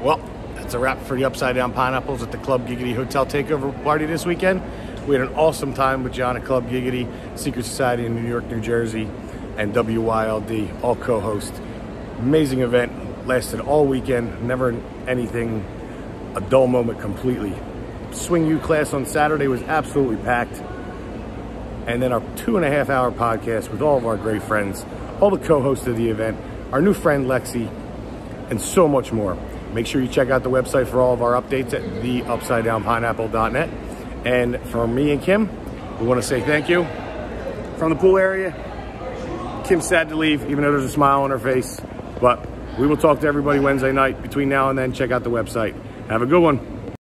Well, that's a wrap for the Upside Down Pineapples at the Club Giggity Hotel Takeover Party this weekend. We had an awesome time with John at Club Giggity, Secret Society in New York, New Jersey, and WYLD, all co-host. Amazing event, lasted all weekend, never anything, a dull moment completely. Swing U class on Saturday was absolutely packed. And then our two and a half hour podcast with all of our great friends, all the co-hosts of the event, our new friend Lexi, and so much more. Make sure you check out the website for all of our updates at theupsidedownpineapple.net. And for me and Kim, we want to say thank you from the pool area. Kim's sad to leave, even though there's a smile on her face. But we will talk to everybody Wednesday night. Between now and then, check out the website. Have a good one.